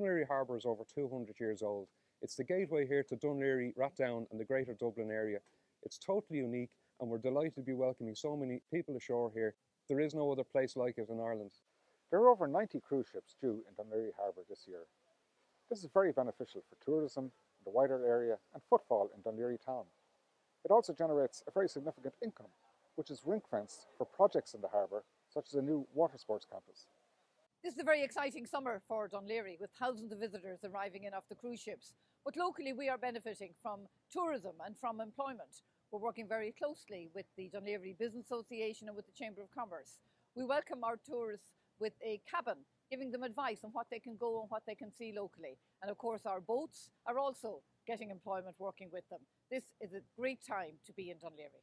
Laoghaire Harbour is over 200 years old. It's the gateway here to Dún Laoghaire, Rathdown and the greater Dublin area. It's totally unique and we're delighted to be welcoming so many people ashore here. There is no other place like it in Ireland. There are over 90 cruise ships due in Laoghaire Harbour this year. This is very beneficial for tourism the wider area and footfall in Laoghaire town. It also generates a very significant income, which is ring-fenced for projects in the harbour, such as a new water sports campus. This is a very exciting summer for Laoghaire with thousands of visitors arriving in off the cruise ships. But locally we are benefiting from tourism and from employment. We're working very closely with the Laoghaire Business Association and with the Chamber of Commerce. We welcome our tourists with a cabin, giving them advice on what they can go and what they can see locally. And of course our boats are also getting employment working with them. This is a great time to be in Laoghaire.